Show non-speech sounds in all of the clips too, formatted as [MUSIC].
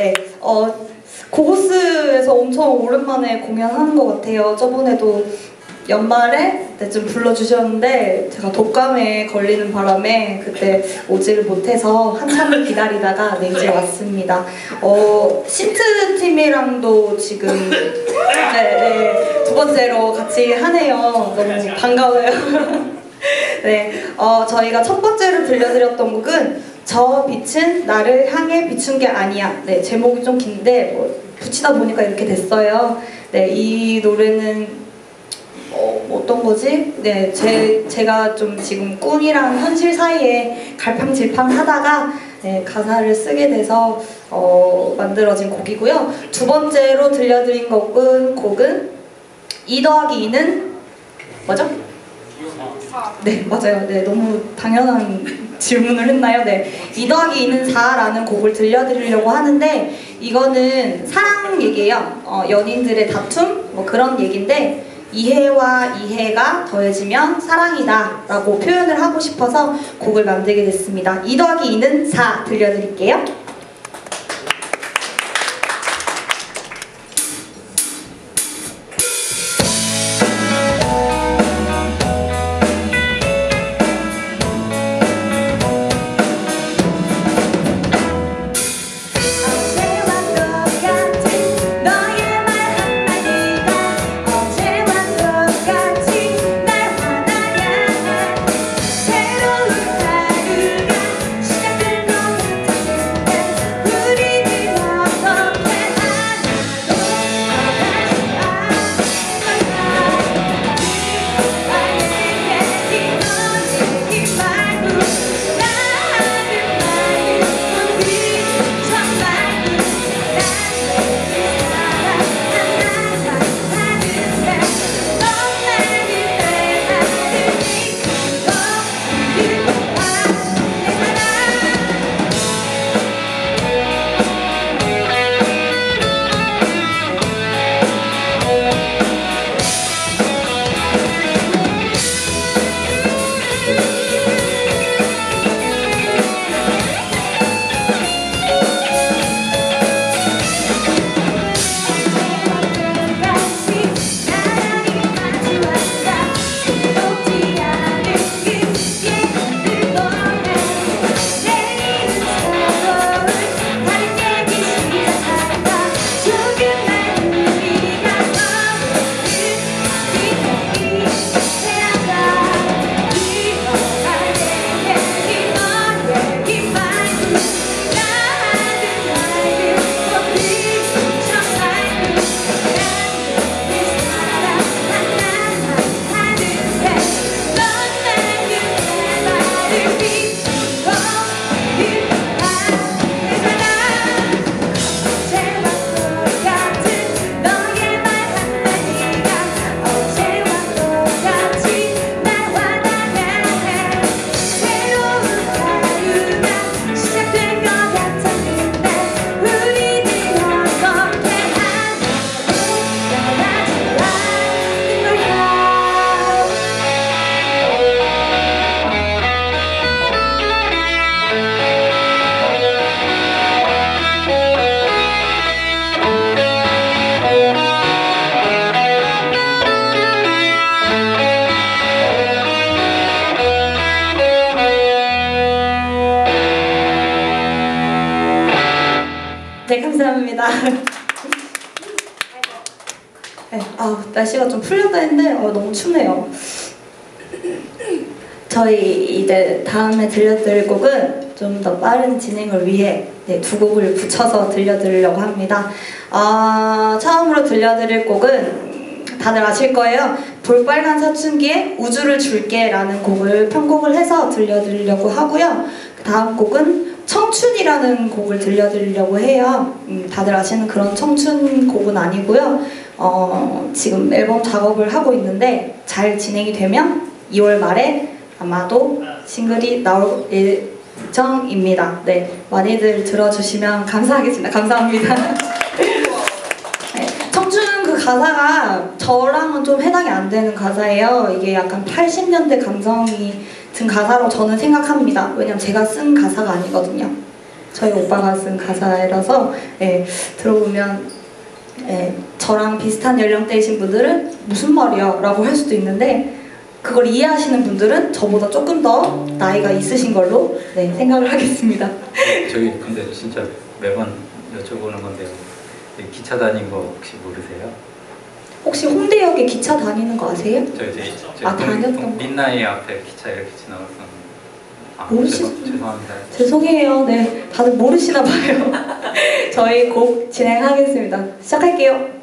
네. 어, 고고스에서 엄청 오랜만에 공연하는 것 같아요. 저번에도 연말에 좀 불러주셨는데 제가 독감에 걸리는 바람에 그때 오지를 못해서 한참을 기다리다가 네, 이제 왔습니다. 어, 시트 팀이랑도 지금 네, 네, 두 번째로 같이 하네요. 너무 반가워요. [LAUGHS] [LAUGHS] 네, 어, 저희가 첫 번째로 들려드렸던 곡은 저 빛은 나를 향해 비춘 게 아니야. 네, 제목이 좀 긴데 뭐 붙이다 보니까 이렇게 됐어요. 네, 이 노래는 어, 어떤 거지? 네, 제, 제가 좀 지금 꿈이랑 현실 사이에 갈팡질팡 하다가 네, 가사를 쓰게 돼서 어, 만들어진 곡이고요. 두 번째로 들려드린 곡은, 곡은 2 더하기 2는 뭐죠? 네, 맞아요. 네, 너무 당연한 [LAUGHS] 질문을 했나요? 네. 2 더하기 2는 4라는 곡을 들려드리려고 하는데 이거는 사랑 얘기예요. 어, 연인들의 다툼? 뭐 그런 얘기인데 이해와 이해가 더해지면 사랑이다 라고 표현을 하고 싶어서 곡을 만들게 됐습니다. 2 더하기 2는 4 들려드릴게요. 날씨가 좀 풀렸다 했는데 어, 너무 춥네요. 저희 이제 다음에 들려드릴 곡은 좀 더 빠른 진행을 위해 네, 두 곡을 붙여서 들려드리려고 합니다. 아, 처음으로 들려드릴 곡은 다들 아실 거예요. 볼빨간 사춘기에 우주를 줄게 라는 곡을 편곡을 해서 들려드리려고 하고요. 그 다음 곡은 청춘이라는 곡을 들려드리려고 해요. 음, 다들 아시는 그런 청춘 곡은 아니고요. 어, 지금 앨범 작업을 하고 있는데 잘 진행이 되면 2월 말에 아마도 싱글이 나올 예정입니다. 네, 많이들 들어주시면 감사하겠습니다. 감사합니다. [LAUGHS] 네, 청춘 그 가사가 저랑은 좀 해당이 안 되는 가사예요. 이게 약간 80년대 감성이 든 가사로 저는 생각합니다. 왜냐면 제가 쓴 가사가 아니거든요. 저희 오빠가 쓴 가사라서 예, 들어보면 예, 저랑 비슷한 연령대이신 분들은 무슨 말이야? 라고 할 수도 있는데 그걸 이해하시는 분들은 저보다 조금 더 나이가 있으신 걸로 네, 생각을 하겠습니다. [LAUGHS] 저기 근데 진짜 매번 여쭤보는 건데요. 이 기차 다닌 거 혹시 모르세요? 혹시 홍대역에 기차 다니는 거 아세요? 저 이제 저 아, 다녔던 거. 민나이 앞에 기차 이렇게 지나가서 아, 모르시- 죄송- 죄송합니다. 죄송해요. 네, 다들 모르시나 봐요. [LAUGHS] 저희 곡 진행하겠습니다. 시작할게요.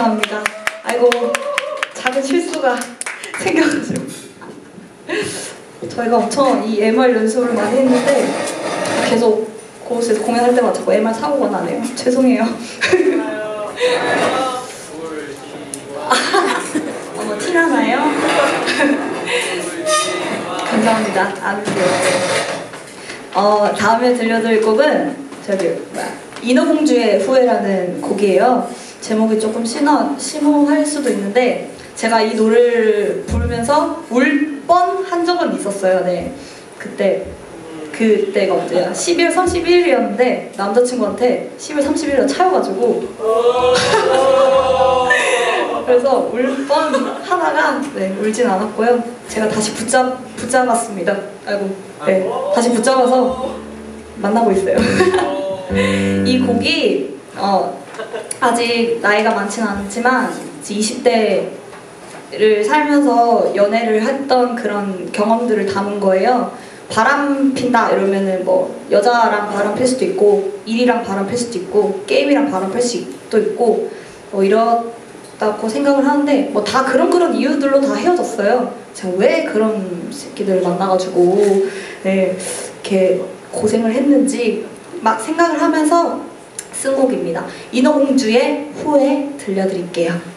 감사합니다. 아이고, 작은 실수가 [LAUGHS] 생겨가지고. 저희가 엄청 이 MR 연습을 많이 했는데, 계속 곳에서 공연할 때마다 자꾸 MR 사고가 나네요. 죄송해요. [LAUGHS] 어머, 티나나요? 감사합니다. 안 귀여워요. 어, 다음에 들려드릴 곡은 저기 뭐야 인어공주의 후회라는 곡이에요. 제목이 조금 심어, 심오할 수도 있는데 제가 이 노래를 부르면서 울 뻔 한 적은 있었어요. 네, 그때 그때가 언제야? 12월 31일이었는데 남자친구한테 10월 31일에 차여가지고 [LAUGHS] 그래서 울 뻔 하다가 네, 울진 않았고요. 제가 다시 붙잡 붙잡았습니다. 아이고, 네, 다시 붙잡아서 만나고 있어요. [LAUGHS] 이 곡이 어, 아직 나이가 많지는 않지만 20대를 살면서 연애를 했던 그런 경험들을 담은 거예요. 바람 핀다 이러면은 뭐 여자랑 바람 필 수도 있고 일이랑 바람 필 수도 있고 게임이랑 바람 필 수도 있고 뭐 이렇다고 생각을 하는데 뭐 다 그런 그런 이유들로 다 헤어졌어요. 제가 왜 그런 새끼들 만나가지고 네, 이렇게 고생을 했는지 막 생각을 하면서 쓴 곡입니다. 인어공주의 후에 들려드릴게요.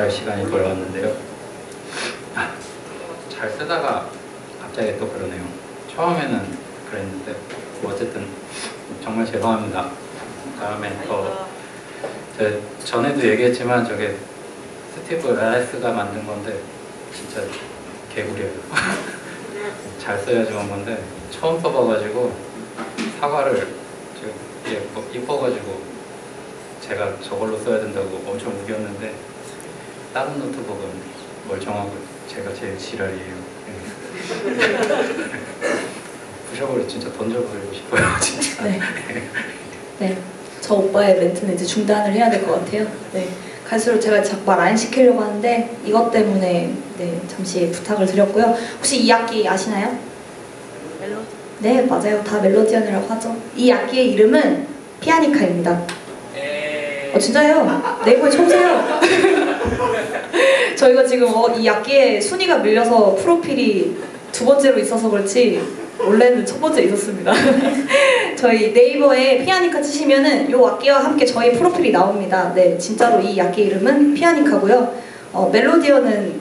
말할 시간이 돌아왔는데요. 아, 잘 쓰다가 갑자기 또 그러네요. 처음에는 그랬는데 어쨌든 정말 죄송합니다. 다음에 더 전에도 얘기했지만 저게 스티브 라이스가 만든 건데 진짜 개구리예요. [LAUGHS] 잘 써야 좋은 건데 처음 써봐가지고 사과를 지금 예뻐, 이뻐가지고 뭐, 제가 저걸로 써야 된다고 엄청 우겼는데 다른 노트북은 멀쩡하고 제가 제일 지랄이에요. 예. [LAUGHS] 부셔버려 진짜 던져버리고 싶어요 진짜. 네. 네. 저 오빠의 멘트는 이제 중단을 해야 될 것 같아요. 네. 갈수록 제가 자꾸 말 안 시키려고 하는데 이것 때문에 네, 잠시 부탁을 드렸고요. 혹시 이 악기 아시나요? 멜로디. 네, 맞아요. 다 멜로디언이라고 하죠. 이 악기의 이름은 피아니카입니다. 어, 진짜요? 네이버에 쳐보세요. [LAUGHS] [LAUGHS] 저희가 지금 어, 이 악기에 순위가 밀려서 프로필이 두 번째로 있어서 그렇지 원래는 첫 번째 있었습니다. [LAUGHS] 저희 네이버에 피아니카 치시면은 이 악기와 함께 저희 프로필이 나옵니다. 네, 진짜로 이 악기 이름은 피아니카고요. 어, 멜로디언은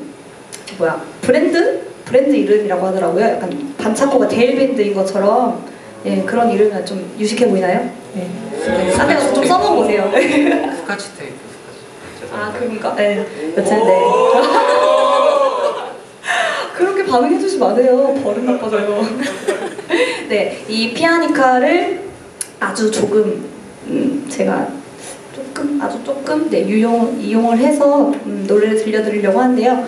뭐야 브랜드? 브랜드 이름이라고 하더라고요. 약간 반창고가 데일 밴드인 것처럼 예, 그런 이름이 좀 유식해 보이나요? 네. 딴데 가서 좀 써먹어보세요. 스카치 테이프. 아, 죄송합니다. 그러니까, 네. 여튼, 네. [LAUGHS] 그렇게 반응해주지 마세요. 버릇 나빠져요. [LAUGHS] 네, 이 피아니카를 아주 조금, 음, 제가 조금, 아주 조금, 네, 유용, 이용을 해서 음, 노래를 들려드리려고 하는데요.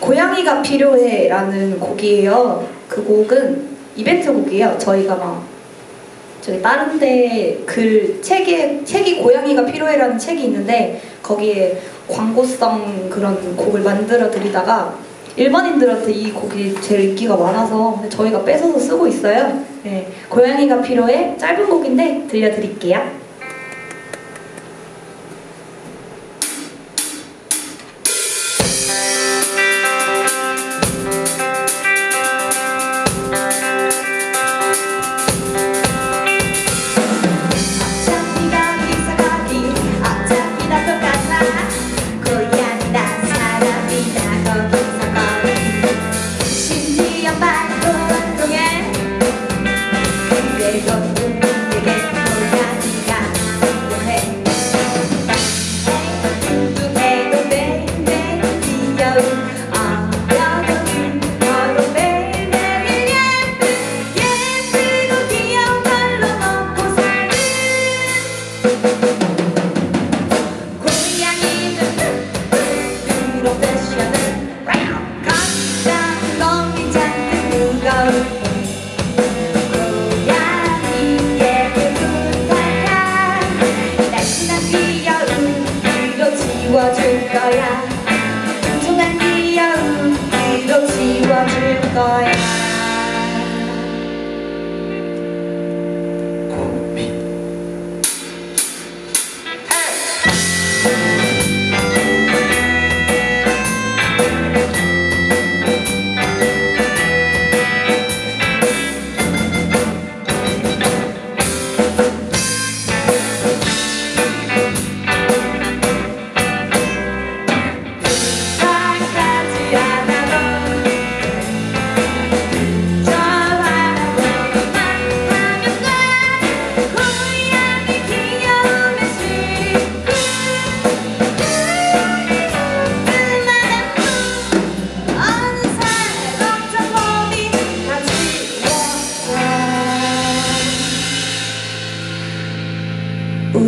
고양이가 필요해라는 곡이에요. 그 곡은 이벤트 곡이에요. 저희가 막 저기 다른 데 글 책에 책이 고양이가 필요해라는 책이 있는데 거기에 광고성 그런 곡을 만들어 드리다가 일반인들한테 이 곡이 제일 인기가 많아서 저희가 뺏어서 쓰고 있어요. 네, 고양이가 필요해 짧은 곡인데 들려드릴게요.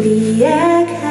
지웠어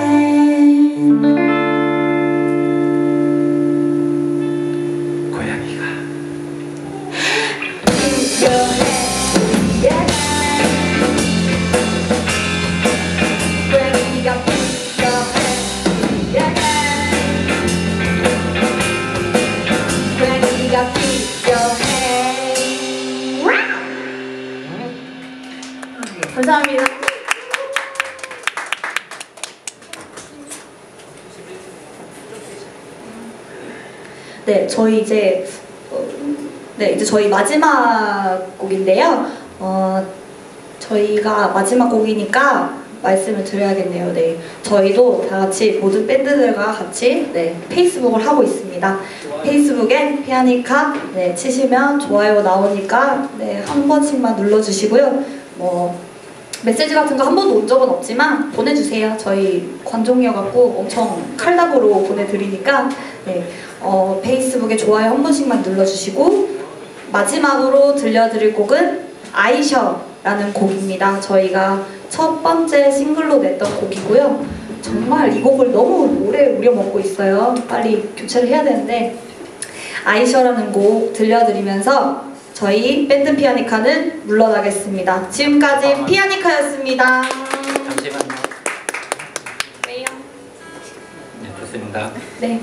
저희 이제 어, 네 이제 저희 마지막 곡인데요. 어, 저희가 마지막 곡이니까 말씀을 드려야겠네요. 네, 저희도 다 같이 모든 밴드들과 같이 네 페이스북을 하고 있습니다. 페이스북에 피아니카 네 치시면 좋아요 나오니까 네 한 번씩만 눌러주시고요. 뭐 메시지 같은 거 한 번도 온 적은 없지만 보내주세요. 저희 관종이어갖고 엄청 칼답으로 보내드리니까 네, 어, 페이스북에 좋아요 한 번씩만 눌러주시고 마지막으로 들려드릴 곡은 아이셔라는 곡입니다. 저희가 첫 번째 싱글로 냈던 곡이고요. 정말 이 곡을 너무 오래 우려먹고 있어요. 빨리 교체를 해야 되는데 아이셔라는 곡 들려드리면서 저희 밴드 피아니카는 물러나겠습니다. 지금까지 피아니카였습니다. 잠시만요. 왜요? 네, 좋습니다. 네.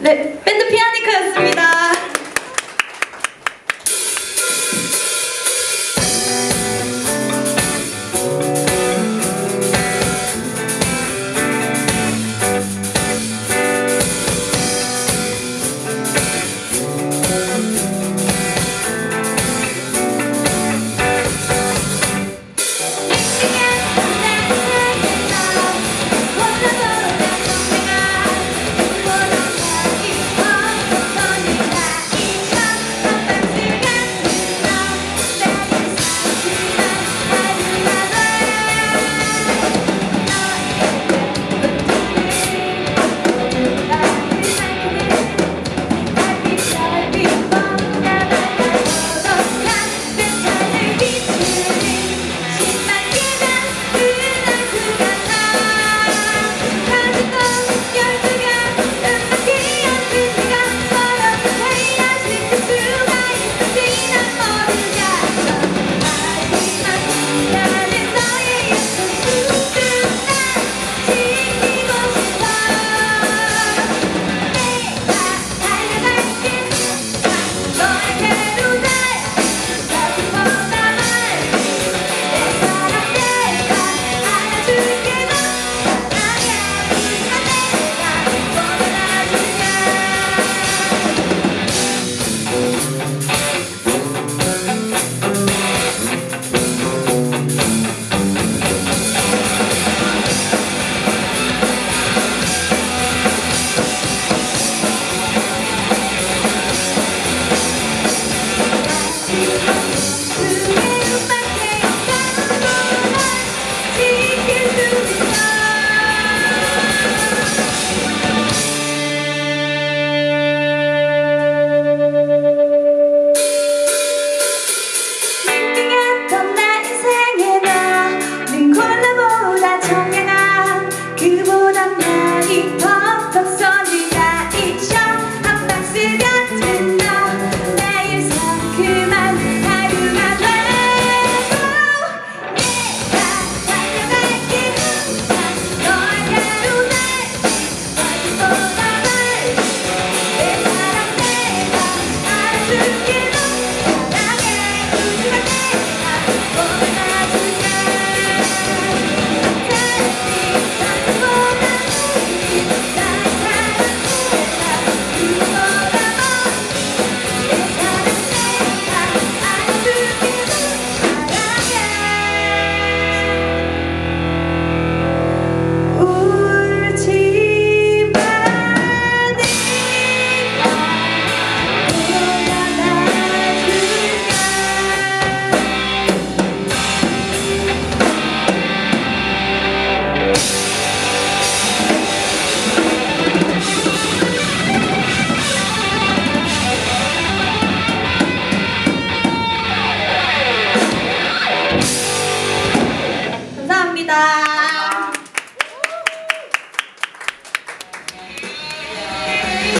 네, 밴드 피아니카였습니다.